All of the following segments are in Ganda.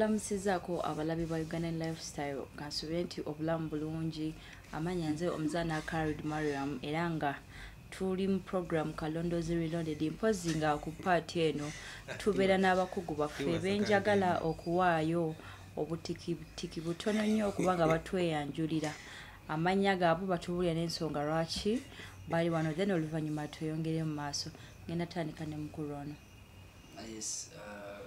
mbalamusizaako abalabi ba ugandan lifestyle kansube nti obulamu bulungi amanya nze omuzaana carid mariam era nga tuli mu program kalondozi reloaded mpozi nga ku paati eno tubeera n'abakugu baffe benjagala okuwaayo obutikitiki butono nnyo okuba nga batweyanjulira. Amannya gaabwe batubulira n'ensonga lwaki? Bali wano then oluvannyuma tweyongere mu maaso. Ngenda tandika ne mukulu ono Ah, yes uh,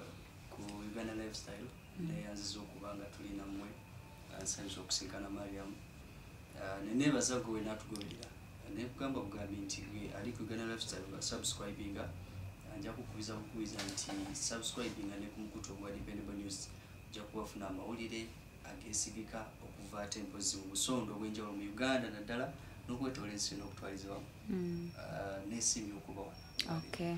ku uganda lifestyle neyanziza okuba nga tuli nammwe Ah, nsanyusa okusinkana mariam. Ah, neneebaza gwe natugoberera nekugamba bugambi nti gwe ali ku uganda lifestyle nga subscribinga Ah, nja kukubiza bukubiza nti subscribinga ne ku mukutu ogwa dependable news ojja kubafuna amawulire ageesigika okuva ate mpozi mu busondo obw'enjawulo mu uganda naddala n'okwetoola ensi n'okutwalizawamu Mm, n'esiimye okuba wano. Okay.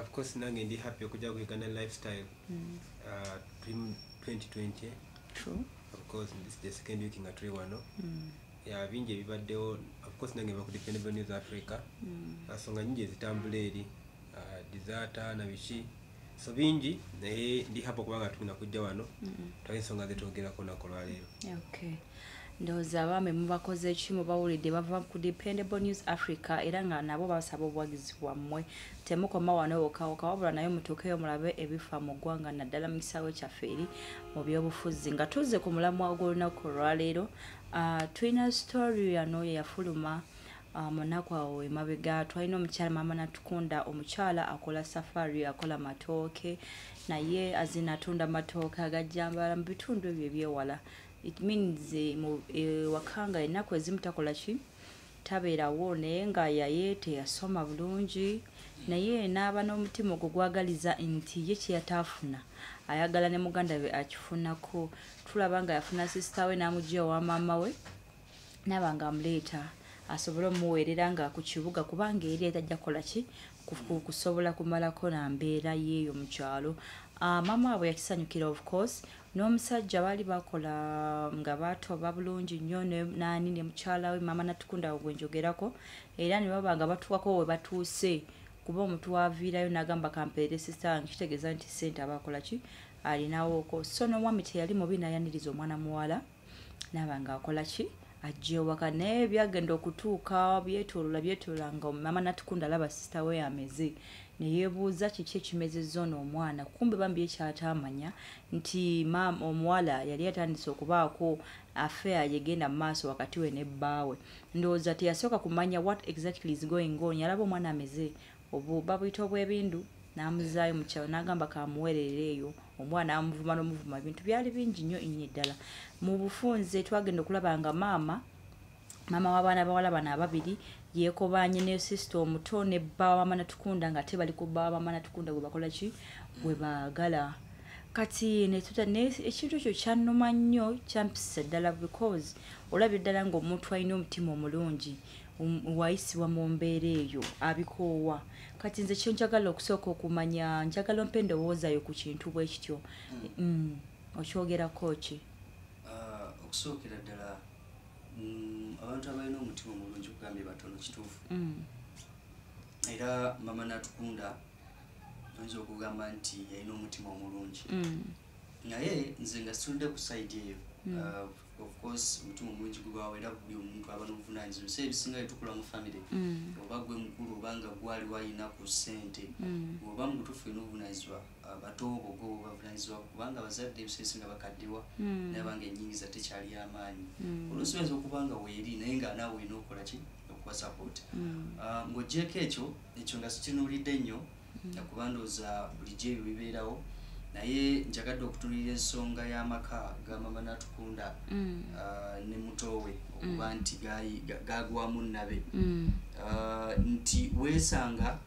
Of course nange ndi happy okujja ku uganda lifestyle mm, uh, tuli mu 2020 true. Of course this is the second week nga tuli wano Mm, ya bingi ebibaddewo of course nange mba ku dependable news africa. Mm, nsonga nyingi ezitambula eri. Uh, disaata na biki so bingi naye ndi happy okuba nga tugenda kujja wano. Mm. twala ensonga zetwogerako nako lwaleero okay ndowooza abaami mubakoze eki mubawulidde bava ku dependable news africa era nga nabo basaba obuwagizi bwammwe. Temukoma wano wokawoka wabula naye mutuukeyo mulabe ebifa mu ggwanga naddala mu kisaawe kyaffe eri mu byobufuzi. Nga tuzze ku mulamwa ogw'olunaku olwaleero ah, tulina story yano yeyafuluma ah, mu nnaku awo emabega. Twalina omukyala maama natukunda omukyala akola safari akola matooke naye azina atunda matooke agajjambala mu bitundu ebyo ebyewala it means eh, mu ewakanga ennaku ezimu takola ki? Tabeerawo naye nga yaye teyasoma bulungi naye n'aba n'omutima ogwo gwagaliza nti ye kyeyataafuna ayagala ne muganda we akifunako. Tulaba nga yafuna sisita we n'amugya owa maama we naaba nga amuleeta. Asobole omuweerera nga ku kibuga kubanga eri etajja kukola ki? Ku- ku- kusobola kumalako na mbeera yeeyo mu kyalo. Ah, maama waabwe yakisanyukira of course n'omusajja baali bakola nga batoba bulungi nnyo nani ne mukyala we maama natukunda awo gwe njogerako era ne baba nga batuwako we batuuse kuba omuntu waviirayo n'agamba kampeere sisita wange kitegeeza nti sente aba akola ki? Alinawooko. So n'omwami teyali mubi nayaniriza omwana muwala naaba nga akola ki ajja ewaka naye byagenda okutuuka byetoolola byetoolola nga mama natukunda alaba sisita we ameze. Neyeebuuza kiki ekimezezza ono omwana. Kumbe bambi ekyatamanya nti maama omuwala yali atandise okubaako affair yegenda mu maaso wakati we ne bbaawe ndowooza teyasooka kumanya what exactly is going on. Yalaba omwana ameze. Obu babuyita obwebindu n'amuzaayo mu kyalo n'agamba kamuweerere eyo omwana amuvuma n'omuvuma ebintu byali bingi nnyo nnyo ddala mu bufunze twagenda okulaba nga maama maama w'abaana bawala bano ababiri yeekobanye ne sisita omuto ne bba wamama natukunda nga te bali ku bba wamama natukunda gwe bakola ki? Bwe baagala. Kati ekintu ekyo kyannuma nnyo kyampisa ddala because olabye ddala ng'omuntu alina omutima omulungi wayisibwa mu mbeera eyo abikoowa kati nze kyo njagala okusooka okumanya njagala ompe endowoozayo ku kintu bwe kityo. Mm, okyogerako ki Ah, okusookera ddala mm, abantu abalina omutima omulungi okugambye batono kituufu. Mm, era mama natukunda oyinza okugamba nti yalina omutima omulungi. Mm, naye nze nga situlidde ku saidi eyo Mm. ah, of course omutima omulungi gubaawo era buli omuntu aba n'obuvunanyizibwa ebiseera ebisinga bitukula mu famire mm, oba gwe mukulu obanga gwali walina ku ssente mm, oba mu butuufu olina obuvunanyizibwa abato bogo bavunanyizibwa kubanga abazadde ebiseera ebisinga bakaddewa mm, naye banga enyingiza tekyali amaanyi. Oluusi oyinza okuba nga weeri naye nga naawe olina okukola ki? Okuba support. Mm, Ah, ng'ogyeko ekyo ekyo nga sikinuulidde nnyo nakuba ndowooza bulijjo ebyo bibeerawo naye njagadde okutunulira ensonga y'amaka ga mama natukunda mm, ah, ne mutowe okuba nti gayi- ga- gagwamu nabe mm, Ah, nti weesanga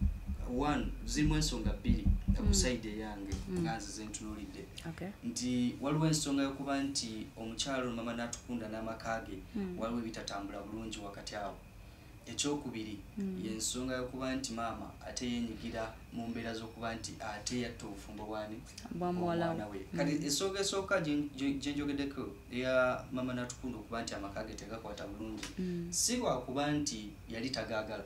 one zirimu ensonga bbiri ku saidi eyange nga nze zentunuulidde okay. nti waliwo ensonga yokuba nti omukyalo mama natukunda n'amaka ge Mm. waliwo ebitatambula bulungi wakati awo ekyokubiri Mm. yensonga yokuba nti maama ate yenyigira mu mbeera z'okuba nti ate yatta obufumbo bwani omwana we. kati ensonga esooka gye- gye gye njogeddeko eya mama natukunda okuba nti amaka ge tegakwata bulungi Mm. si lwakuba nti yali tagaagala.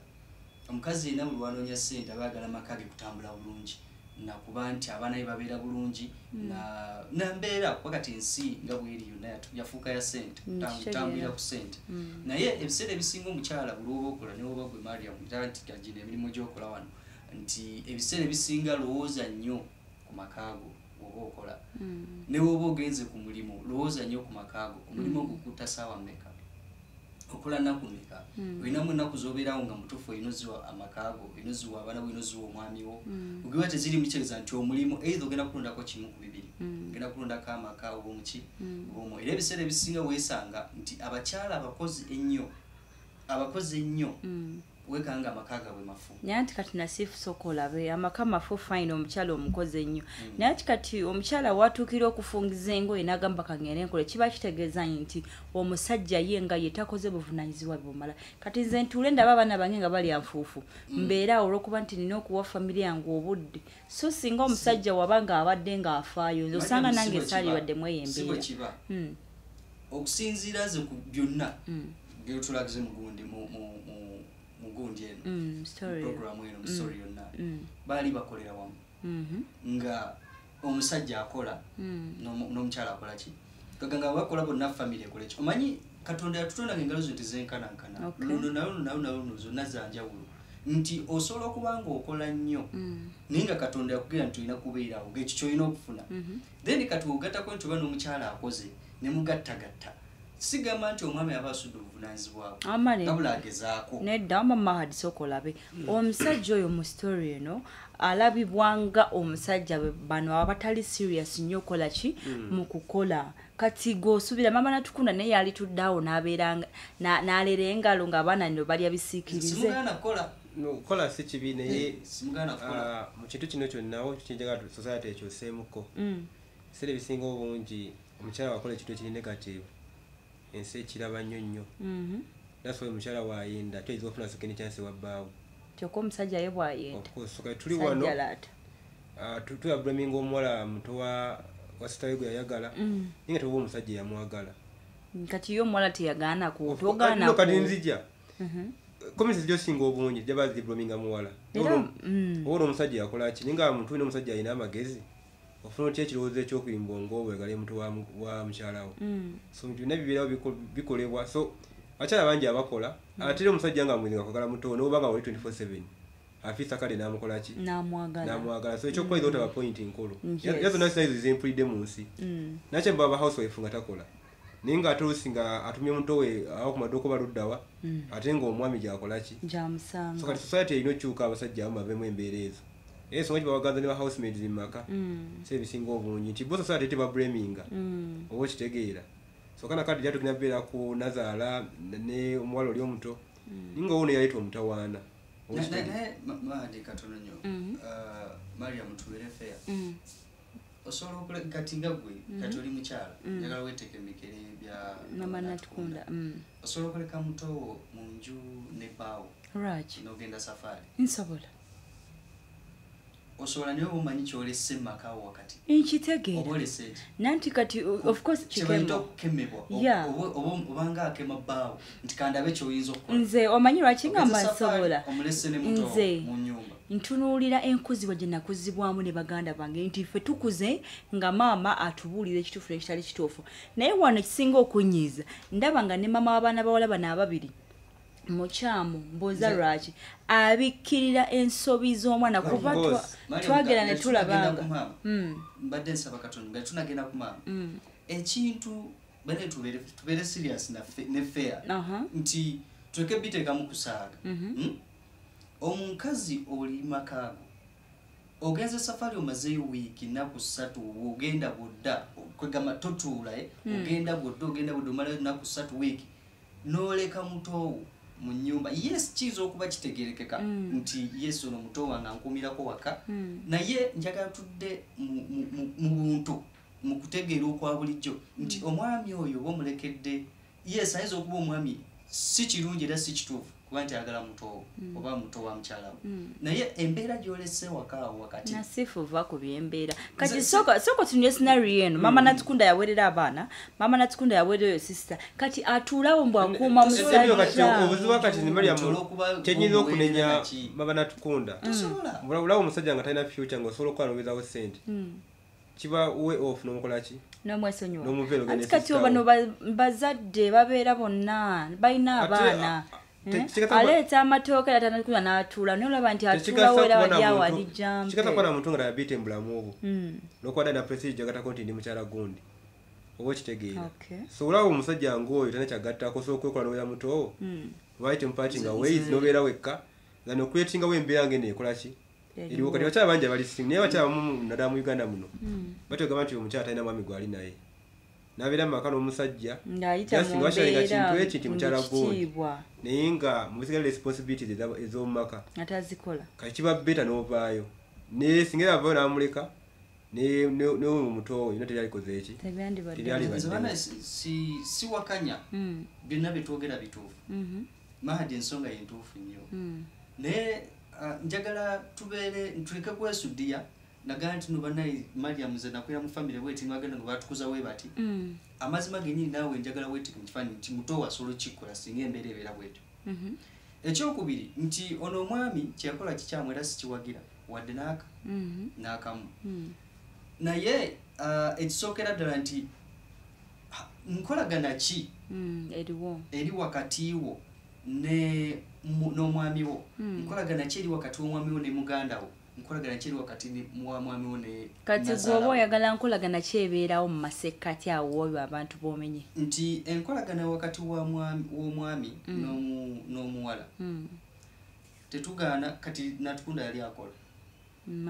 Omukazi yenna buli wanoonya ssente aba ayagala amaka ge kutambula bulungi nakuba nti abaana be babeera bulungi na- nambeera kuba kati ensi nga bweri yonna yafuuka ya sente Mm, tambulira ku sente Mm. naye ebiseera ebisinga omukyala buli oba okola newoba gwe mariam era nti kagina emirimu gyokola wano nti ebiseera ebisinga lowooza nnyo ku makaago oba okola. Mm. ne woba ogenze ku mulimu lowooza nnyo ku makaago. Omulimu ogukutta saawa mmeka okola nnaku mmeka Mm. olinamu ennaku zobeerawo nga mutuufu olina oziwa amakaago olina oziwa abaana olina oziwa omwami wo Mm. ogiwa teziri mukyereza nti omulimu eitha ogenda kulondako kimu ku bibiri Mm. ogenda kulondako amaka oba omuki oba omwo era ebiseera ebisinga weesanga nti abakyala abakozi ennyo abakozi ennyo. Weekanga amaka gaabwe mafu naye nti kati nasiifusa okolabe amaka mafu fine omukyala omukozi ennyo Mm. naye nti kati omukyala watuukira okufungiza engoye n'agamba kangere enkole kiba kitegeeza nti omusajja ye nga ye takoze buvunanyizibwa bumala. Kati nze ntuule ndaba abaana bange nga bali anfuufu mbeera awo olwokuba nti nina okuwa famire yange obudde. So singa omusajja waba ng'abadde ng'afaayo nze osanga nange bwe saalibaddemu kiba. eyo si bwe embeera kiba. Mm, okusinziira ze ku byonna mm, byotulagize mugundi mugundi eno. Mm, programu eno musori yonna. Mm, baali bakolera wamu. Mhm, nga omusajja akola mm, n'omu- n'omukyala akola ki? Kaganga bakola bonna famire ekole ki? Omanyi katonda yatutondanga engalo zo tezenkanankana luno nalo luno nalo luno zonna zanjawulo nti osobola okuba nga okola nnyo. Mm, naye nga katonda yakugera nti olina kubeerawo ngekyo kyolina okufuna. Mhm. then kati ogattako nti oba n'omukyala akoze ne mugattagatta sigamba nti omwami aba asudde obuvunanyizibwabwe Ama ne- gabula agezaako. Nedda wama mahadi sokolabe omusajja oyo mu story eno alabibwanga omusajja be- bano abatali serious nnyo okola ki? Mu kukola. Kati gosubira mama natukunda naye yali n'abeeranga na- n'aleera engalo ng'abaana nno balya bisiikirize. Okukola si kibi naye kukola. ah, mu kintu kino kyonawo kinjagala society ekyoseemuko ebiseera ebisinga obungi omukyala wakola ekintu ekiri negative ensi ekiraba nnyo nnyo. Mhm. nasobola omukyala wayenda ate oyinza ofuna second chance wabbaawo. Kyokka omusajja ye bwayenda. Tuli wano ah, tu- tuyabulaminga omuwala muto wa sitawe gwe yayagala Mm. naye nga tebuba omusajja yamwagala. Kati ye omuwala teyagaanaku no togaanaku kati nzija. Mhm. komisi zigyosinga obungi jaba zibulaminga muwala. Era mm, oba omusajja yakola ki? Naye nga muntu olina omusajja alina amagezi ofuna otya ekirowoozo ekyokuyimba ngaobwegala muto wa mu- wa mukyalawo mm, so byonna bibeerawo biko- bikolebwa. So abakyala bangi abakola ate era omusajja nga mwiringa kwagala muto noba nga wali 24/7 afiisa kale namukola ki? N'amwagala. So ekyokukola iza otaba point nkulu. Yes. era zonna zina ezo zimpulidde mu nsi. Mm, nakye mbaba housewife nga takola. Naye nga ate oluusi nga atumye muto we awo ku maduuka oba luddawa Mm. ate nga omwami gyakola ki? So kati society erina okukyuka abasajja abo bavemu embeera ezo era ensonga kibawaganza ne ba housemaids mu maka Mm, si ebisinga obungi nti bo society tebablaminga mm, oba okitegeera so kana kati gyatugenda beera ku nazaala ne omuwala oli omuto. Naye nga wono yaleeta omutawaana naye ma- maadi katono nnyo Mhm. Ah, mariam tubeere feya mm, osobola okule kati nga gwe kati oli mukyala njagala weeteeka emikere bya mama natukunda mm. osobola okuleka mutowo mu nju ne bbaawo lwaki n'ogenda safaari nsobola osobola naye omanyi kyolese mu makaawo wakati? Nkitegeera nanti kati of course kyebayita okukemebwa. Obanga akema bbaawo nti kandabe kyoyinza okukola. Nze omanyi lwaki nga Ogeze mba safaari, nsobola omulese ne muto Nze. ntunuulira enkuzibwa gye nakuzibwamu ne baganda bange nti ffe tukuze nga maama atubuulira ekituufu nekitali kituufu. Naye wano ekisinga okunyiiza ndaba nga ne maama w'abaana bawala bano ababiri mukyamu mbuuza lwaki? Abikkirira ensobi z'omwana kuba twagera ne tulabanga. ku maama. Mm, mbadde nsaba katonda nga tunagenda ku maama mm, ekintu bane tubeere serious na fe- ne fair aha, nti tuleke biteekamu kusaaga. Mhm. Hmm? omukazi oli makaago ogenze safari omazeyo wiiki nnaku ssatu ogenda bwodda kwegamba totuula eh? ogenda bwodda ogenda bwodda omalayo nnaku ssatu wiiki n'oleka mutoowo mu nyumba yes kiyinza okuba kitegerekeka Mm. nti yes ono muto wange ankumirako waka Mm. naye njagala tudde mu- mu- mu- mu buntu mu kutegeera okwa bulijjo nti omwami oyo oba omulekedde yes ayinza okuba omwami si kirungi era si kituufu kuba nti ayagala muto oba muto wa mukyalawe naye embeera gyolese wakaawo wakati nasifuva ku byembeera. Kati sooka tunye scenario eno. Mama natukunda yawerera abaana. Mama natukunda yawerera yo sisita kati atuulawo mbw akuuma Ebyo kati musajja obuzibu kati ni Mariam Olw'okuba kyenyinza okunenya baba natukunda. Tosobola bulaba omusajja nga talina future nga osobola okwanobezaawo sente kiba way off n'omukola ki? N'omwesonyiwa. Kati sister bano wo. ba- bazadde babeera bonna balina abaana Eh? kigasa kuba- aleeta amatooke atanakula n'atuula naye olaba nti atuulawo era wali awo muntu- ali jampe kigasa kuba na muntu nga nabiita mu bulamu bwo Mm, n'okuba dda na prestige jagatako nti ndi mukyala gundi. Oba okitegeera. So olaba omusajja ng'oyo talina kyagattako osobola okwekola n'obeera mutowo Mm, lwaki mupatinga Nze- ways n'obeera wekka nga nokuleetingawo embeera ngeno ekola ki? Eriwo. kati bakyala bangi abali singa naye bakyala bamu naddala mu uganda muno Mm, batyogamba nti omukyala talina mwami gwali naye n'abeera mu maka n'omusajja ng'ayita Just mu nga washalinga mbeera kintu eki nti mu mukyala gundi. kitiibwa naye nga mubisigala responsibilities ez'omu maka atazikola kati kiba beta n'ovaayo. Ne singa era avaayo n'amuleka ne- ne- newe mutowo yina teri alikoze eki siwakanya byonna byetwogera bituufu. Mhm, mahadi ensonga yentuufu nnyo. Mm. naye ah, njagala tubeere tuleke kwesuddiya nagaa nti nobanaye mariam ze nakwera mu famire bweti nibagenda nga batukuza we bati Mm, amazima genyini naawe njagala weetika mu kifaananyi nti muto wasobola okikkola singa embeera ebeera bwetyo. Mhm, ekyokubiri nti ono omwami kyeyakola kikyamu era sikiwagira wadde n'aka mhm, n'akamu. Mm. naye ah, ekisookera ddala nti nkolagana ki? Mm, eri wakati wo n'omwami wo. Mm. nkolagana ki eri wakati w'omwami wo ne muganda wo nkolagana ki eri wakati mwami wo ne kati gweoba oyagala nkolagana kyebeerawo mu masekkati awo oyo abantu bomenye? Nti enkolagana wakati wa mwami- w'omwami n'omu- n'omuwala Mm, tetugaana kati natukunda yali akola. Mm,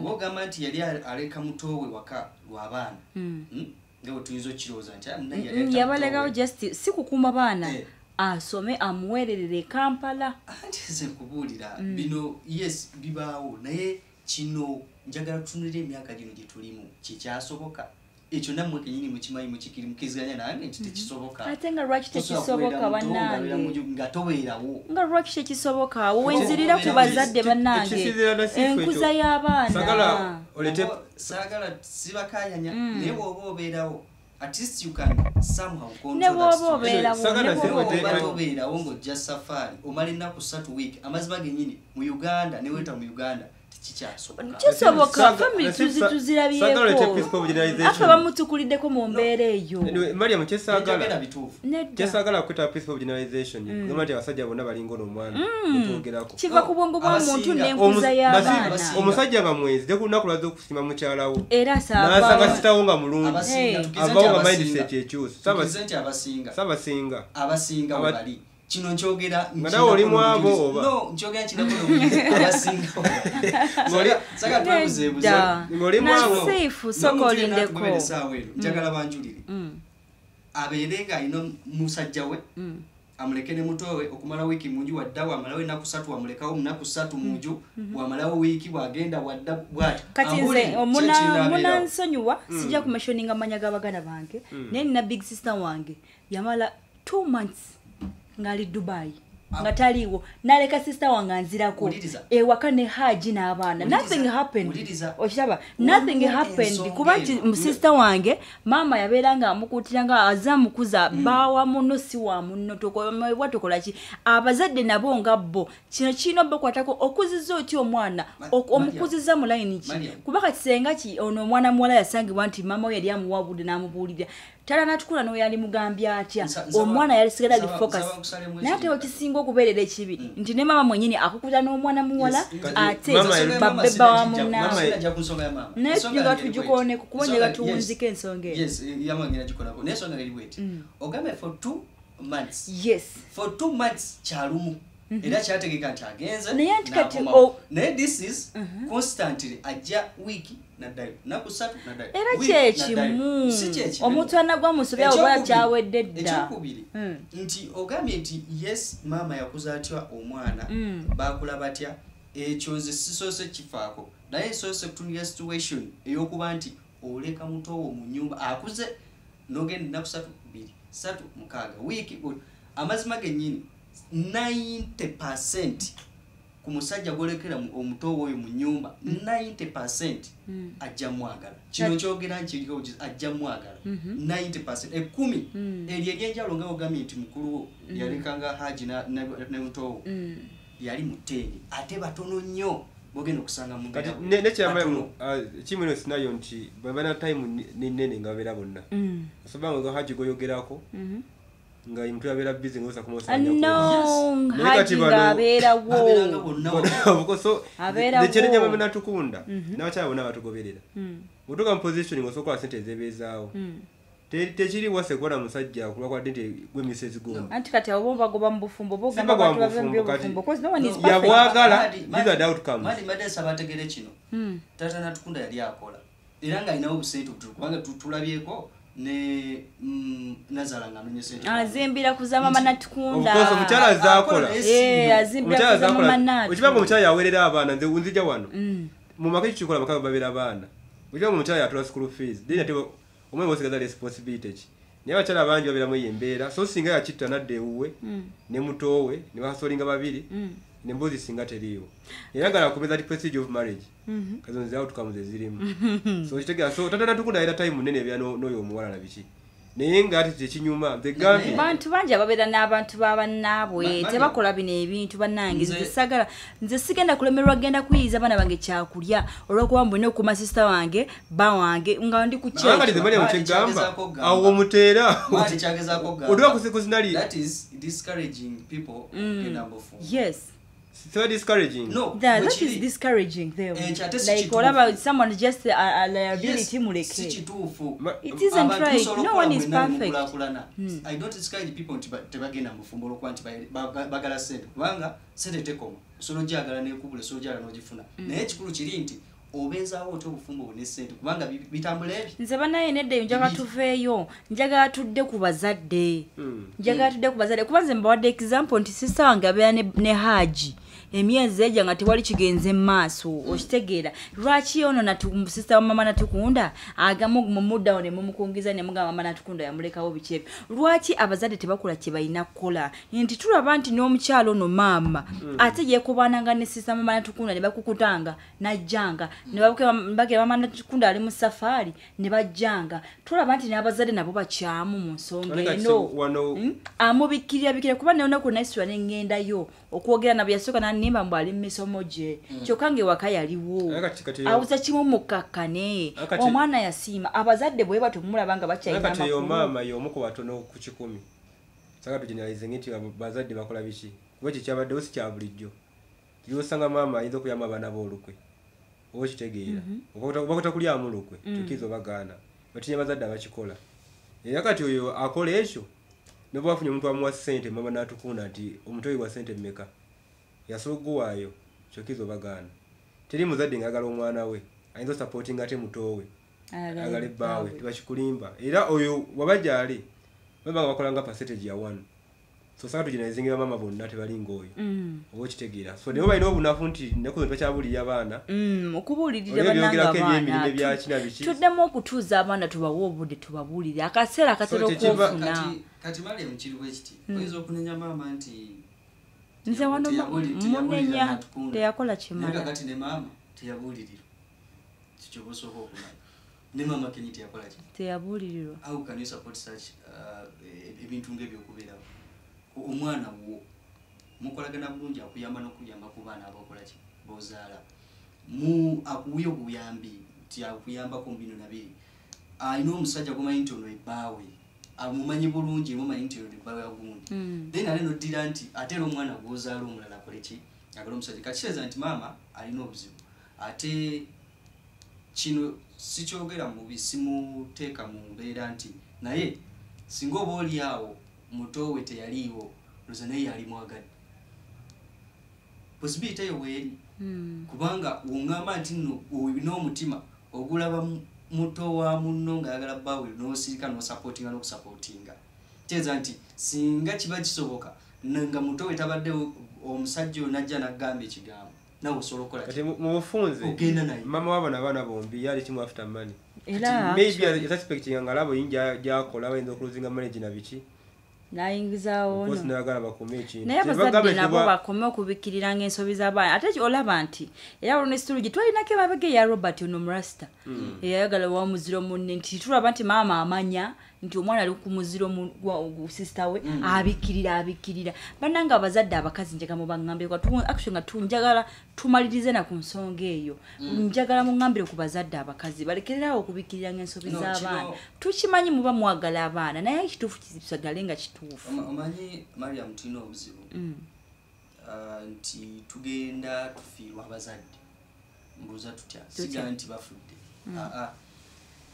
oba ogamba nti yali aleka mutowe waka lw'abaana Mm. Mm? nga bwe tuyinza okukirowooza nti "Ah, Mm, yabalekawo mutowe." just si kukuuma baana. Eh. Asome amuweererere kampala. Anti nze nkubuulira bino yes bibaawo naye kino njagala tutunulira emyaka gino gye tulimu kikyasoboka ekyo nammwe kenyini mukimanyi mukikiri mukiziganya nange nti tekisoboka. Ate nga lwaki tekisoboka bannange? nga tobeerawo. Nga lwaki tekisoboka? Awo wenzirira ku bazadde bannange. Enkuza y'abaana. Sagala olete Oba- saagala sibakayanya. Mm. naye bw'oba obeerawo at least you can somehow control ne that bw'oba situation. obeerawo Sagala ne si- bw'oba Oba- oba obeerawo. tobeerawo ng'ojja safari omala ennaku ssatu wiiki amazima genyini mu uganda neweeta mu uganda tekikyasoboka afe bamutukuliddeko mu mbeera eyo. Mariam kyesaagala kweta peaceful generalization gamba nti abasajja bonna balinga onomwana mutwogerako kiva ku bwongo bw'omuntu Abasinga. n'enkuza y'abaana omusajja nga mwezi tekulunaku lwaza okusima mukyalawo nasanga sitawo nga mulungi. Avawo nga mindset ekyusa sabasinga kino nkyogera nawe oli mu abo, oba? no nkyogera nasiifu soka olindeko esaawa eno. Njagala banjulire. Mm, abeere ng'alina musajja we mm, amuleke ne mutowe okumala wiiki munju wadda wamalawo ennaku satu wamulekawo munaku satu munju wamalawo wiiki bwagenda wadda bwati. Kati nze munansonyiwa sijja kumashoninga manya g'abaganda bange. Naye nina big sister wange. Yamala two months ng'ali dubai nga taliiwo. Naleka sister wange anzirako. Ewaka ne haji n'abaana. Nothing happened. Okiraba nothing happened. kuba nti eno. mu sister wange maama yabeera nga amukuutira nga aza mukuza bawa muno si wa muno tokomebwa tokolaki abazadde nabo nga bo. Kino kirina obakwatako okuziza otya omwana? Omukuziza mu layini ki? Kuba kati senga ki? Ono omwana muwala yasangibwa nti maama we yali amuwabudde n'amubuulira tala natukula n'oyo yali mugambye atya? Omwana yali sigala ali nsaba- focus nsaba nkusalemu naye ate ekisinga okubeerera ekibi nti ne maama mwenyini akukuta n'omwana muwala ate babeba wa Mama munnaabwe sinajja ku nsonga ya mama. naye Ensonga tujuga yange eri tugikoneko kuba yes. tuwunziko ensonga eyo two months. Yes. For two months kyalumu. Era kyategeka nti agenze Naye this is constantly ajja wiiki era kyekimu kyekimu. omuntu anagwa mu nsobe awo Ekyokubiri- kyawedde dda ekyokubiri Mm. nti ogambye nti yes maama yakuza atya omwana Mm. bakula batya? Ekyo nze sisoose kifaako. Naye esoose kutunira situation ey'okuba nti oleka mutowo mu nyumba akuze nogenda ennaku satu bbiri satu mukaaga wiiki amazima gennyini 90 percent ku musajja gwolekera mu- omuto oyo mu nyumba 90 percent Mm. ajja mwagala kino kyogera nkiriko ajja mwagala 90 percent ekumi Mm. eryo eryenjawulo nga ogambye nti mukulu yalekanga haji na- ne mutowo Mm. yali muteni ate batono nnyo bogenda okusanga mu kati mbeera ne- nekyamaye batono. kimu ino sinayo nti bwebana time ninene nga babeera bonna Mm. osoba nga haji goyogerako Mhm. Nga mutwe abeera bizi ngaosa Ah, kumusanya no Naye haji kati bano- ng'abeerawo Babeeranga bonna wamu. Abeerawo. nekyenenyama benatukunda Mhm. nabakyala bonna batugoberera Mm. otuka mu position nga osobola sente ezebeezaawo Mm. Te- tekiri wase kukola musajja kulwakwadde nti gwemisa perfect. Yabwagala, Mm. era ng'alinawo obusente butuufu kubanga tu- tulabyeko ne mm, nazala ng'anonye sente azimbira ku za mama natukunda. Of course, omukyala azaakola Akola, Eh, azimbira omukyala ku za mama zakola okibanga natu omukyala yaweerera abaana nze nzija wano. Mm. mu maka ekikikola maka babeera abaana. Okibanga omukyala yatula school fees. Then ate omwe bosigaza responsibility ki? Naye abakyala bangi babeeramu eyo embeera so singa yakitta nadda ewuwe Mm. ne mutowe ne basolinga babiri Mm. Nembuzi singa teriiwo. Era nga nakomeza ti prestige of marriage. Mhm. kazonzi outcomes ezirimu so kitegeera so tatanatukunda era time munene no- n'oyo omuwala na biki? Naye nga ati tekinyuma nze gambye bantu bangi ababeera n'abantu babannaabwe tebakola bino ebintu bannange Nze- nze sagala nze sigenda kulemererwa genda kuyiyiza abaana bange kyakulya olwokuba mbulina okukuma sisita wange ba wange nga ndi ku anga kyekyo tezemanya Maali mukyegamba kyagezaako kugamba. awo omuteera. Mu bufumbo yes siba discouraging. No that, bwe that is kiri, discouraging them Eh, si like kituufu. olaba someone just a, a yes, liability muleke. Ma- it isn't right. no okukola one is perfect. mukulaakulana. i don't discourage people nti ba- tebagenda mu bufumbo olwokuba nti ba- ba- bagala sente kubanga sente tekoma. Osobola ogyagala nekubula osobola ogyagala n'ogifuna. Naye ekikulu kiri nti obeezaawo otya obufumbo bune sente kubanga bi- bitambula ebi. Nze banaye nedda eyo njagala tuveeyo. Njagala tudde ku bazadde. Hmm. njagala tudde ku bazadde. Kuba nze mbawadde example nti sisita wange abeera ne, ne haji emyezi ejja nga tewali kigenze mu maaso okitegeera. Lwaki ono sisita wa mama natukunda agamu mumuddawo ne mumukungiza ne mugamba mama natukunda yamulekawo biki ebyo? Lwaki abazadde tebakola kye balina kukola? Nti tulaba nti n'omukyalo ono maama ate yeekubaananga ne sisita mama natukunda ne bakukutanga najjanga. Ne babuke- bagera mama natukunda ali mu safaari ne bajjanga. Tulaba nti n'abazadde nabo bakyamu mu nsonga eno. wano Mm? amubikkirira bikira kuba neonaku naisitula nengendayo okwogera nabwe yasooka nanimba mbw ali mu misomo gye kyokka ngaewaka yaliwo. Awuza kimu mukakkane omwana yasiima. Abazadde bwe batyo mumulaba nga naye bakyalina kati eyo amakulu maama yomu ku batono ku kikumi. Saka tugeneralize nti bazadde bakola biki? Kuba ekyo kyabaddewo si kya bulijjo. Kiri osanga maama ayinza okuyamba abaana b'olukwe oba okitegeera. Oba kutakulyamu lukwe tukiza obagaana. Batinya bazadde abakikola. Era kati oyo akola ekyo noba wafunye omuntu amuwa sente mama natukunda nti omutoyi wa sente mmeka yasobola okuguwaayo kyokiza obagaana teri muzadde ngaagala omwana we ayinza osapootinga ate mutowe Ayagala agala ebbaawe tebakikulimba. Era oyo waba gyali baba bakola nga percentage ya one. So saka tugenerizingira mama bonna tebalinga oyo Mm. oba okitegeera so nibo balina obunafu nti ennaku zino twakyabulirya abaana Mm, okubuulirira Oli ebyogerako bannanga eby'emirimu abaana ebya tu- kina biki? tuddemu okutuuza abaana tubawe obudde tubabuulire akaseera akatera okwofuna kati kati mariam kiri bwe kiti oyinza okunenya maama nti nze wano munenya teyakola kimala. Kakati ne maama teyabuulirira kikyoba osooka okumanya ne maama kenyi teyakola ki teyabuulirirwa how can you support such uh, e- ebintu ngaebyokubeerawo omwana wo mukolagana bulungi akuyamba n'okuyamba ku baana abakola ki? Bozaala. Mu akuwuya obuyambi nti akuyambako mu bino nabiri alina omusajja gumanyi nti ono ebbaawe amumanyi bulungi mumanyi nti ono ebbaawe agundi Mm. then ate noddira nti ate era omwana gwozaala omulala akole ki? Agala omusajja. Kakiteeza nti maama alina obuzibu. Ate kino sikyogera mubi simuteeka mu mbeera nti naye singa oba oli awo mutowe teyaliiwo loza naye yali mwagadde. Posibility eyo bweri Mm. kubanga woŋŋamba nti nno olina omutima ogulaba mu- muto wa munno ng'ayagala bbaawe n'osirika n'osapootinga n'okusapootinga teeza nti singa kiba kisoboka nga muto we tabaddewo omusajja oyo najja n'aggamba ekigambo nawe osobola okukola kati ki? mu mu bufunze Ogenda naye. mama wabano abaana bombi yali kimu after money maybe yasuspectinga nga labo yingi gyakola bayinza okuluzinga manage na biki nayingizaawo ekintu. Naye abazadde nabo ba- bakome okubikiriranga ensobi z'abaana ate olaba nti era olwo nesitulugi twalinako emabega eya robert ono murasta eyayagala wa muziro munne nti tulaba nti maama amanya nti omwana ali ku muziro mu- gwa- gu- sisita we abikirira abikirira. Bannanga abazadde abakazi njagala mubaŋambirwa actually nga tunjagala tumalirize na ku nsonga eyo. Njagala muŋambire ku bazadde abakazi balekererawo okubikiriranga ensobi No, z'abaana. tukimanyi muba mwagala abaana naye ekituufu kisagale nga kituufu. Oma- omanyi mariam tulina obuzibu? Ah, nti tugenda tufiirwa abazadde mbuuza tutya? Siga nti bafudde. Aa.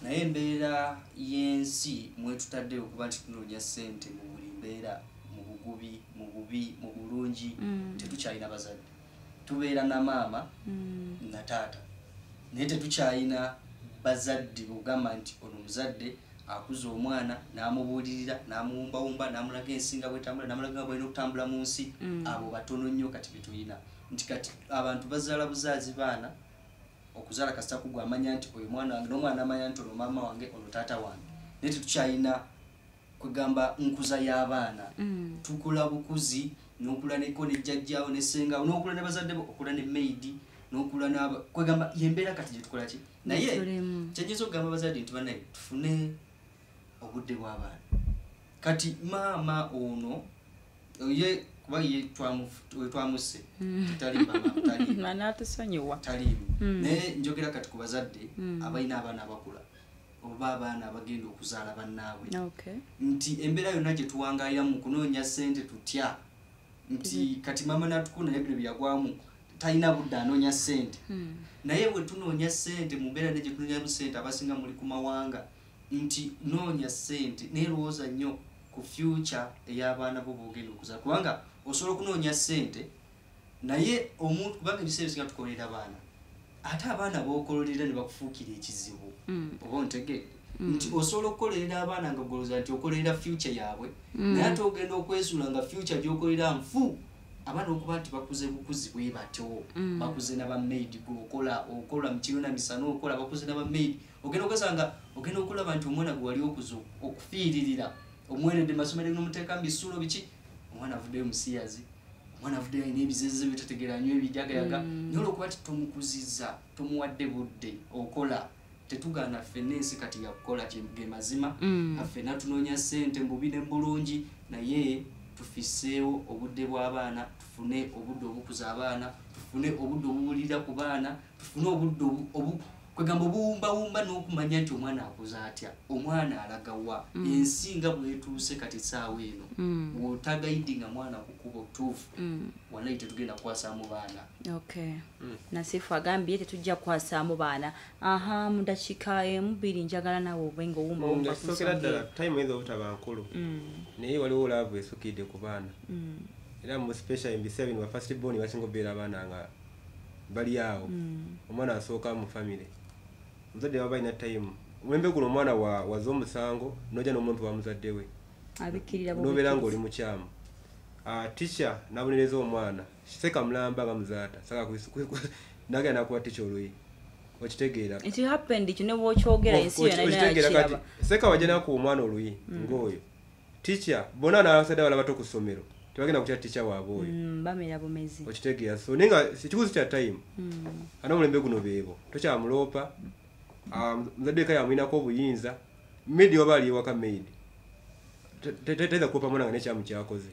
Naye embeera y'ensi mwetutadde okuba nti tunoonya ssente mu buli mbeera mu bugubi mu bubi mu bulungi tetukyalina bazadde. Tubeera na maama na taata. Naye tetukyalina bazadde bogamba nti ono muzadde akuza omwana n'amubuulirira n'amuwumbawumba n'amulaga ensinga bwetambula n'amulaga bwalina okutambula mu nsi abo batono nnyo kati betulina nti kati abantu bazaala buzaazi baana okuzaala kasita kugwa amanya nti oyo mwana wange n'omwana amanya nti ono maama wange ono taata wange. Naye tetukyalina kwegamba nkuza y'abaana. Tukula bukuzi n'okula neko ne jjajjaawo ne ssengawo n'okula ne bazadde bo okula ne maidi n'okula n'aba kwegamba yembeera kati gye tukola ki? Naye kyenyiza okugamba abazadde nti banaye tufune obudde bw'abaana. Kati maama ono ye kuba ye twamu- twamusse tetaliimu taliimu naye njogera kati ku bazadde abalina abaana abakula. Oba abaana abagenda okuzaala bannaabwe. Nti embeera yonna gye tuwangaalira mu kunoonya ssente tutya? Nti kati maama natukuna naye bino byagwamu talina budde anoonya ssente. Naye bwe tunoonya ssente mu mbeera ne gye tunoonyamu ssente abasinga muli ku mawanga nti noonya ssente neerowooza nnyo ku future ey'abaana bo boogenda okuzaala. Kubanga osobola okunoonya ssente naye omuntu kubanga ebiseera ebisinga tukolera baana ate abaana bookololera ne bakufuukira ekizibu oba ontegedde nti osobola okukolerera abaana nga golooza nti okolerera future yaabwe naye ate ogenda okwesuula nga future gyokolera nfu abaana okuba nti bakuze bukuzi bwe batyo bakuze nabamaidi gokola okola mukiro na misana okola bakuze nabamaidi ogenda okwesanga ogenda okulaba nti omwana gwe wali okuza okufiiririra omuweredde masomero nomuteeka mu bisuulo biki omwana avuddeyo musiyazi omwana avuddeyo alina ebizeze byetategeera nyo ebijagayaga naye olwokuba ti tomukuziza tomuwadde budde okola tetugaana ffenna ensi kati yakukola ge mazima. Ffenna tunoonya ssente mububi ne bulungi naye tufiseewo obudde bw'abaana tufune obudde obukuza abaana tufune obudde obuwulira ku baana tufune obudde obu- obu- kwegamba obuwumbawumba n'okumanya nti omwana akuza atya? Omwana alagawa. Ensi nga bwetuuse kati saawa eno bw'otagayidinga mwana ku kkubo ttuufu walayi tetugenda kukwasaamu baana. Okay nasifu agambye tetujja kukwasaamu baana. Aha mu dakiika emu bbiri njagala nawe obe nga owumbawumba ku sookera nsonga ddala time eyinza obutaba nkulu. Naye waliwo laavu esukidde ku baana. Era mu special embiseera bino bafast born basinga okubeera abaana nga bali awo. Omwana asooka mu famire omuzadde baba balina time. Omulembe guno omwana wa- waza omusango nojja n'omumpi wa muzadde we. Nobeera ngaoli mukyamu ticha nabonereza omwana. Seka mulamba nga muzaata. Saka nagenda nakuba ticha oluyi okitegeera. It happened ekyo ne bwokyogera ensi yonna okitegeera kati nakiraba. seka wajja nakuba omwana oluyi ngaoyo ticha bonna nabasadde abala bato ku ssomero tebagenda kutya ticha waabwe oyo. Mm, okitegeera. So naye nga kikuzi kya time. Ate omulembe guno beebo. Tokyamuloopa Ah, muzadde weka yamwinako obuyinza maidi waba ali ewaka maidi taiza kuopa mwana nga nekyamu kyakoze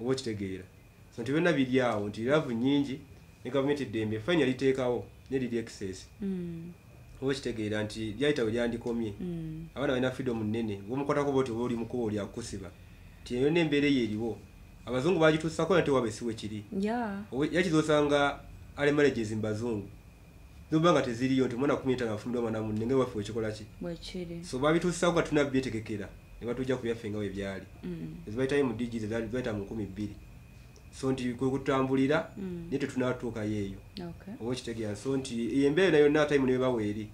oba okitegeera. So nti byonna biri awo nti laavu nyingi ne gavumenti eddembe fine yaliteekawo neriri excess. Mm, oba okitegeera nti lyayitawe lyandikomye. Mm, abaana balina freedom nnene bomukwatako boti oba oli mukuba oli akusiba nti eyo nembeera eyo eriwo. Abazungu bagituusako nate waba esiwe kiri. Yeah. Yakiza osanga ali manages mbazungu zoba nga teziriyo nti omwana kumi ntano afumira omwana munne nga waffe wekikola ki bwekiri. So babituusako nga tulina byetegekera ne batujja ku byaffe nga bwe byali. Mm, ezibayitayo mu digits ezabayita mu nkumi bbiri. So nti kwe kutambulira Mm. naye tetunatuukayo eyo oba okitegeera. So nti embeera yonna time nebawa eri.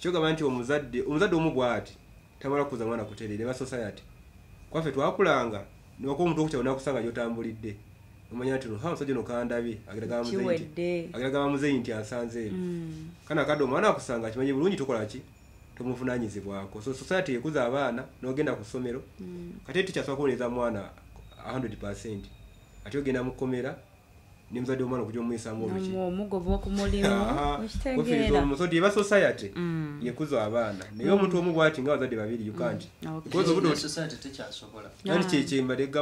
Kyogamba nti omuzadde omuzadde omu bw'ati tamala kuza mwana kuterera eba society. Kwaffe twakulanga niwakuba omuntu okutya onakusanga gyotambulidde omanya nti ha omusajja ono kandabye. Kiwedde. ageraga bamuzeyi nti ansanze Mm, kana kadde omwana akusanga kimanyi bulungi tokola ki? Tomuvunanyizibwako so society ekuza abaana nogenda ku ssomero. Kati tikyasobola kuboneza mwana 100 ate ogenda mukomera nemuzadde omwana okuja omuyisaamu oluki omugoba ku mulimu okitegeera. Omusodi eba society Mm. yekuza abaana. Naye omuntu omu bwati nga abazadde babiri Okay. Because obudde Ne oti-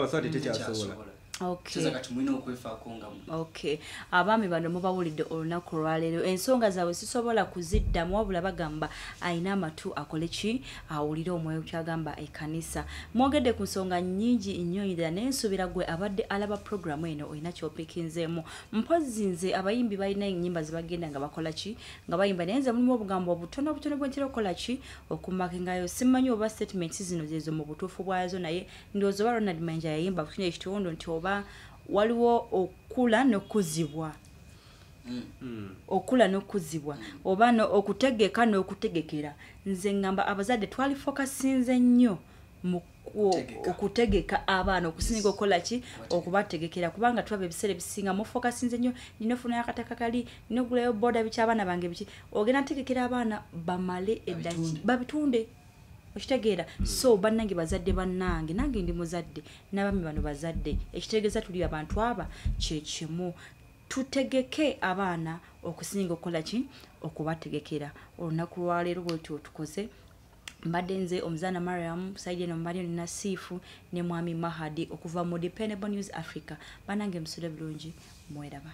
society tekyasobola yani kyekyembadde gamba society tekyasobola okay kyoza kati mulina okwefaako nga okay. Abaami bano mubawulidde olunaku olwaleero. Ensonga zaabwe sisobola kuziddamu wabula bagamba ayina amatu akole ki? Awulire omwoyo kyagamba ekkanisa. Mwogedde ku nsonga nnyingi nnyo ddala naye nsuubira gwe abadde alaba puroguramu eno olina kyopikinzeemu mpozi nze abayimbi balina ennyimba zebagenda nga bakola ki? Nga bayimba naye nze mulimu obugambo obutono obutono bwentera okukola ki? Okumakingayo simanyi oba statements zino zezo mu butuufu bwazo naye ndowooza oba ronald manja yayimba ku kino ekitundu nti oba waliwo okula n'okuzibwa Mm. Hmm. okula n'okuzibwa oba no- okutegeka n'okutegekera. Nze ngamba abazadde twali fokasinze nnyo mu ku- Okutegeka. abaana okusinga okukola ki? Okubategekera. Kubanga tulaba ebiseera ebisinga mufokasinze nnyo nina ofunayo akataka kali nina ogulayo boda biki abaana bange biki? Ogenda ntegekera abaana bamale eddaki Babitunde. Okitegeera so bannange bazadde bannange nange ndi muzadde n'abaami bano bazadde ekitegeeza tuli abantu aba kyekimu tutegeke abaana okusinga okukola ki? Okubategekera. Olunaku lwaleero bwetyo tukoze mbadde nze omuzaana mariam saidi eno mbali nina siifu ne mwami mahadi okuva mu dependable news africa. Bannange musule bulungi mweraba